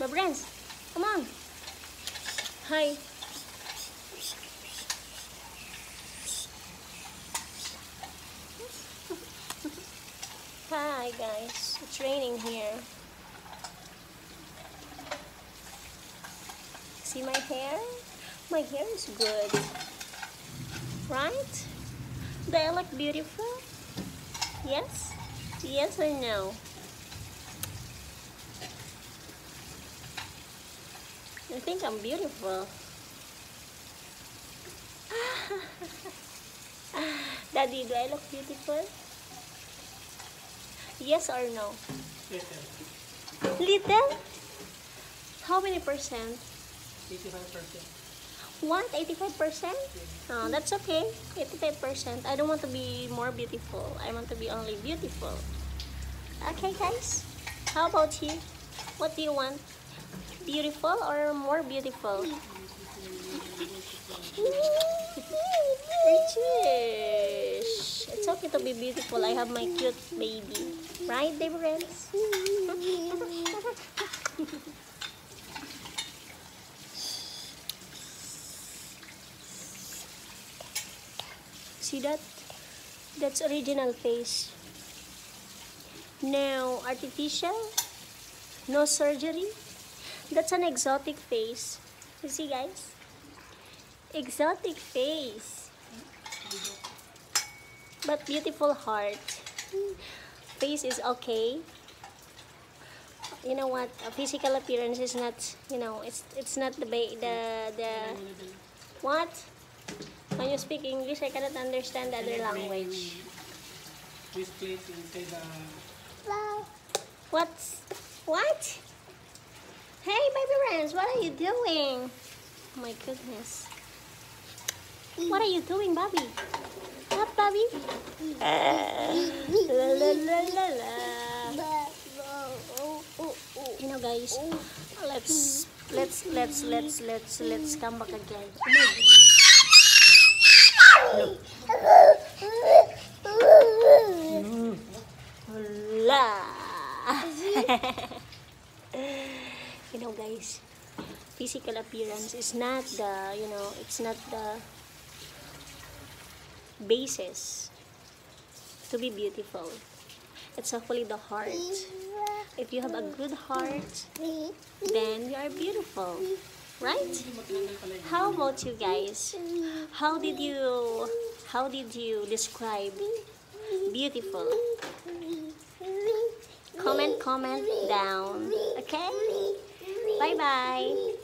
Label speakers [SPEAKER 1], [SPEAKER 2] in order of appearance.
[SPEAKER 1] My friends, come on. Hi. Hi guys, it's raining here. See my hair? My hair is good. Right? Do I look beautiful? Yes? Yes or no? Think I'm beautiful. Daddy, do I look beautiful? Yes or no? Little? Little? How many percent?
[SPEAKER 2] 85%.
[SPEAKER 1] What? 85%? Oh, that's okay. 85%. I don't want to be more beautiful. I want to be only beautiful. Okay, guys. How about you? What do you want? Beautiful or more beautiful? Richish. It's okay to be beautiful. I have my cute baby. Right, friends? See that? That's original face. No artificial. No surgery. That's an exotic face. You see guys? Exotic face. But beautiful heart. Face is okay. You know what? A physical appearance is not, you know, it's it's not the the the what? When you speak English, I cannot understand the other language.
[SPEAKER 2] Split inside the
[SPEAKER 1] What? What? Friends, what are you doing? Oh my goodness. What are you doing, Bobby? What, Bobby? Uh, la, la, la, la, la. You know, guys, let's let's let's let's let's let's come back again. Goodness. La. you know, guys, physical appearance is not the, you know, it's not the basis to be beautiful. It's hopefully the heart. If you have a good heart, then you are beautiful. Right? How about you guys? How did you how did you describe beautiful? Comment comment down. Okay? Bye bye.